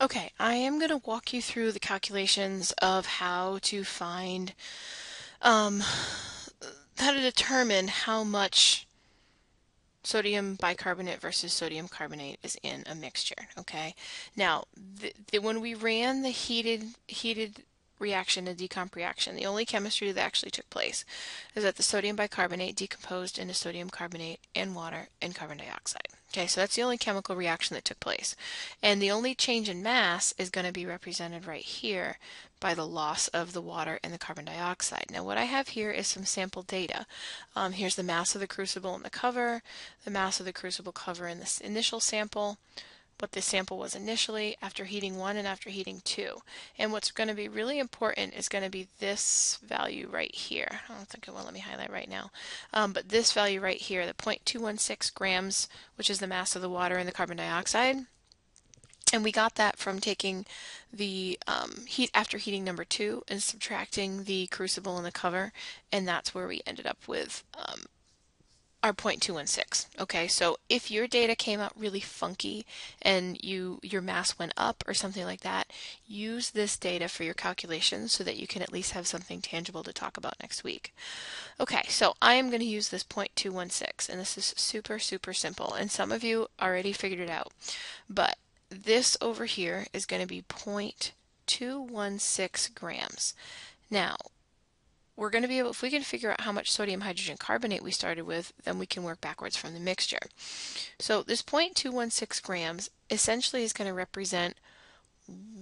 Okay, I am going to walk you through the calculations of how to find, um, how to determine how much sodium bicarbonate versus sodium carbonate is in a mixture. Okay, now the, the, when we ran the heated heated reaction, a decomp reaction, the only chemistry that actually took place is that the sodium bicarbonate decomposed into sodium carbonate and water and carbon dioxide. Okay, so that's the only chemical reaction that took place. And the only change in mass is going to be represented right here by the loss of the water and the carbon dioxide. Now what I have here is some sample data. Um, here's the mass of the crucible in the cover, the mass of the crucible cover in this initial sample, what the sample was initially after heating one and after heating two. And what's going to be really important is going to be this value right here. I don't think it will let me highlight right now. Um, but this value right here, the 0.216 grams, which is the mass of the water and the carbon dioxide. And we got that from taking the um, heat after heating number two and subtracting the crucible and the cover, and that's where we ended up with um, are 0.216. Okay, so if your data came out really funky and you your mass went up or something like that, use this data for your calculations so that you can at least have something tangible to talk about next week. Okay, so I am going to use this 0.216 and this is super super simple and some of you already figured it out. But this over here is going to be 0.216 grams. Now, we're going to be able, if we can figure out how much sodium hydrogen carbonate we started with, then we can work backwards from the mixture. So this 0.216 grams essentially is going to represent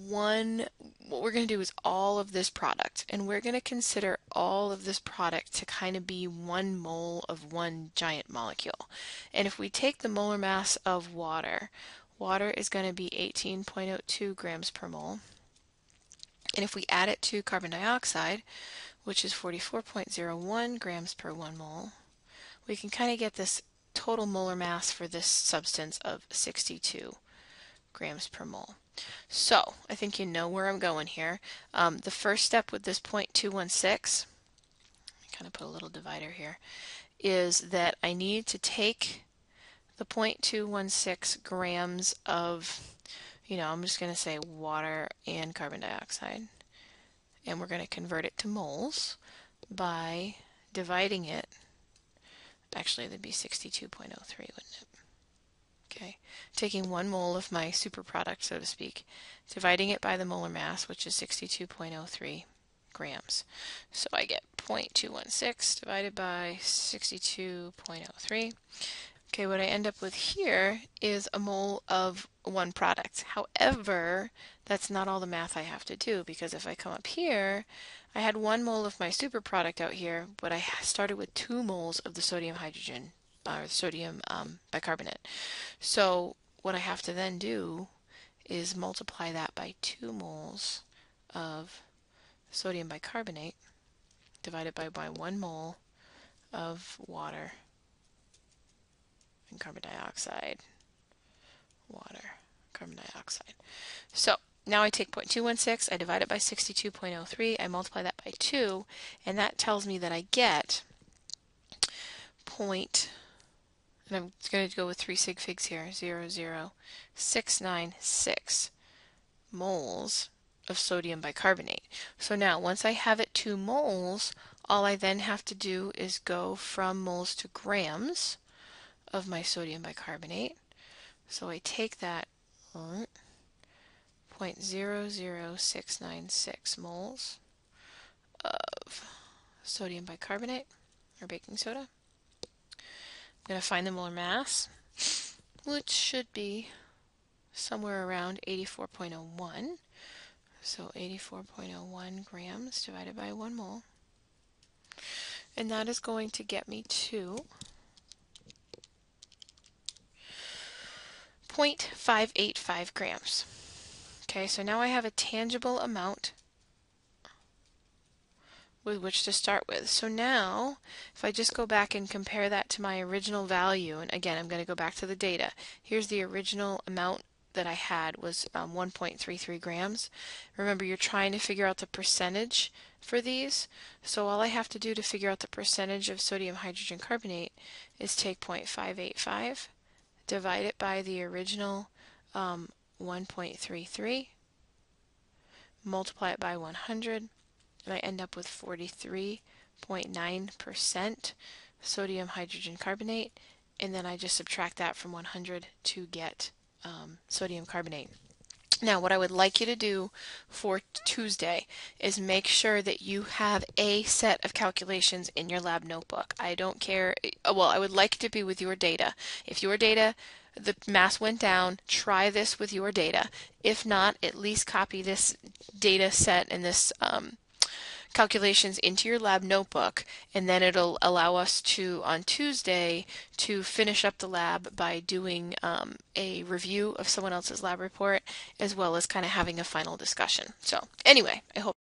one, what we're going to do is all of this product, and we're going to consider all of this product to kind of be one mole of one giant molecule. And if we take the molar mass of water, water is going to be 18.02 grams per mole. And if we add it to carbon dioxide, which is 44.01 grams per 1 mole, we can kind of get this total molar mass for this substance of 62 grams per mole. So, I think you know where I'm going here. Um, the first step with this 0.216, kind of put a little divider here, is that I need to take the 0.216 grams of, you know, I'm just going to say water and carbon dioxide and we're going to convert it to moles by dividing it. Actually, that'd be 62.03, wouldn't it? Okay, taking one mole of my super product, so to speak, dividing it by the molar mass, which is 62.03 grams. So I get 0.216 divided by 62.03. Okay, what I end up with here is a mole of one product. However, that's not all the math I have to do because if I come up here, I had one mole of my super product out here, but I started with two moles of the sodium hydrogen or sodium um, bicarbonate. So what I have to then do is multiply that by two moles of sodium bicarbonate divided by, by one mole of water and carbon dioxide, water, carbon dioxide. So now I take 0.216, I divide it by 62.03, I multiply that by 2, and that tells me that I get point, and I'm going to go with three sig figs here, 00696 moles of sodium bicarbonate. So now once I have it 2 moles, all I then have to do is go from moles to grams, of my sodium bicarbonate. So I take that 0.00696 moles of sodium bicarbonate or baking soda. I'm going to find the molar mass, which should be somewhere around 84.01. So 84.01 grams divided by 1 mole. And that is going to get me to 0.585 grams. Okay, so now I have a tangible amount with which to start with. So now, if I just go back and compare that to my original value, and again, I'm going to go back to the data. Here's the original amount that I had was um, 1.33 grams. Remember, you're trying to figure out the percentage for these. So all I have to do to figure out the percentage of sodium hydrogen carbonate is take 0.585 divide it by the original um, 1.33, multiply it by 100, and I end up with 43.9% sodium hydrogen carbonate, and then I just subtract that from 100 to get um, sodium carbonate. Now, what I would like you to do for Tuesday is make sure that you have a set of calculations in your lab notebook. I don't care, uh, well, I would like to be with your data. If your data, the mass went down, try this with your data. If not, at least copy this data set and this um, calculations into your lab notebook and then it'll allow us to on Tuesday to finish up the lab by doing um, a review of someone else's lab report as well as kind of having a final discussion. So anyway, I hope